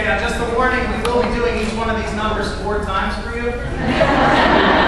Okay, now just a warning, we will be doing each one of these numbers four times for you.